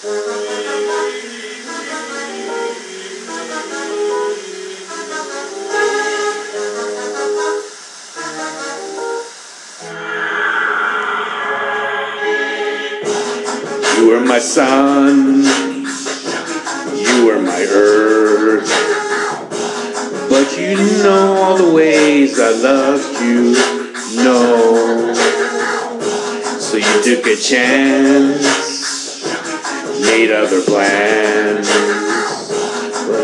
You were my sun, you were my earth. But you know all the ways I loved you, no. So you took a chance made other plans.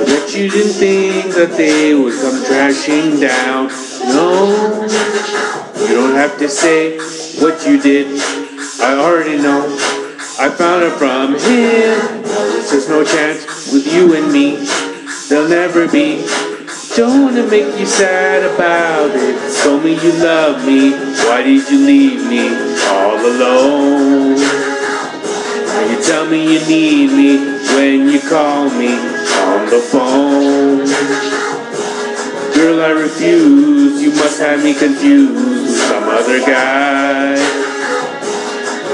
But you didn't think that they would come crashing down, no. You don't have to say what you did, I already know. I found it from him. There's no chance with you and me. There'll never be. Don't wanna make you sad about it. Told me you love me. Why did you leave me all alone? Now you tell me you need me when you call me on the phone. Girl, I refuse. You must have me confused with some other guy.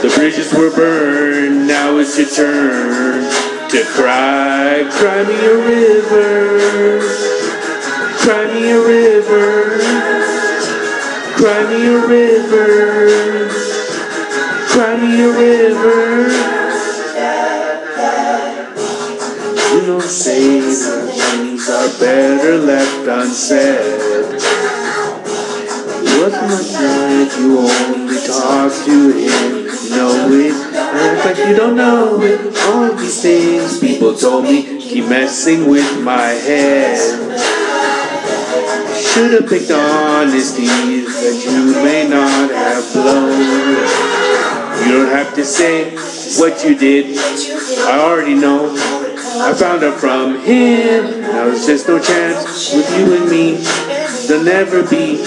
The bridges were burned, now it's your turn to cry. Cry me a river, cry me a river, cry me a river, cry me a river. You don't things are better left unsaid. What's my God, you only talk to him, know it, and like you don't know it. All these things people told me keep messing with my head. Should've picked honesty that you may not to say what you did, I already know. I found out from him. Now there's just no chance with you and me. There'll never be.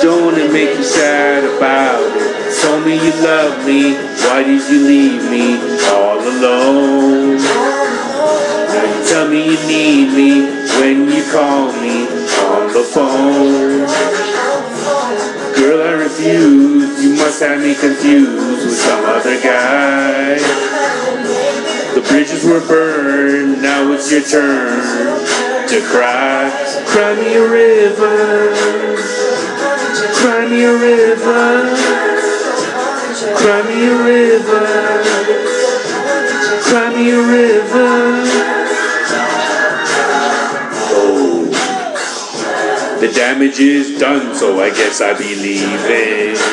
Don't wanna make you sad about it. Told me you love me. Why did you leave me all alone? Now you tell me you need me when you call me on the phone. Girl, I refuse. You must have me confused with some other guy. The bridges were burned, now it's your turn to cry. Cry me a river, cry me a river, cry me a river, cry me a river. Oh, the damage is done, so I guess I'll be leaving.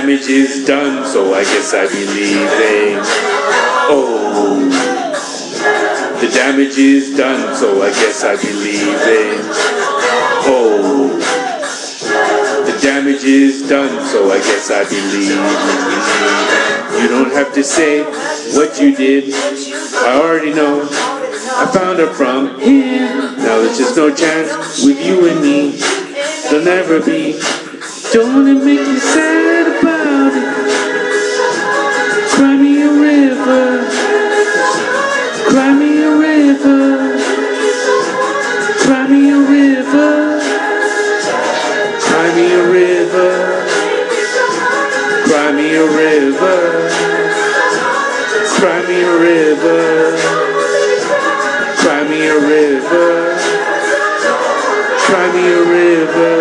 Damage is done, so I guess I be leaving. Oh, the damage is done, so I guess I be leaving. Oh, the damage is done, so I guess I be leaving. You don't have to say what you did, I already know. I found her from him. Now there's just no chance with you and me. There'll never be. Don't wanna make you sad it. Cry me a river. Cry me a river. Cry me a river. Cry me a river. Cry me a river. Cry me a river. Cry me a river. Cry me a river.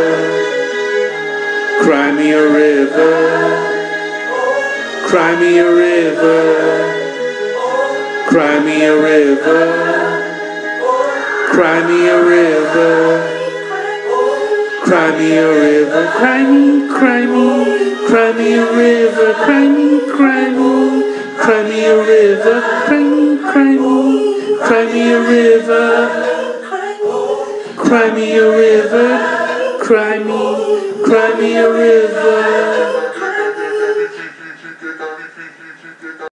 Cry me a river. Cry me a river. Cry me a river. Cry me a river. Cry me a river. Cry me, cry me. Cry me a river. Cry me, cry me. Cry me a river. Cry me, cry me. Cry me a river. Cry me a river. Cry me, cry me a river.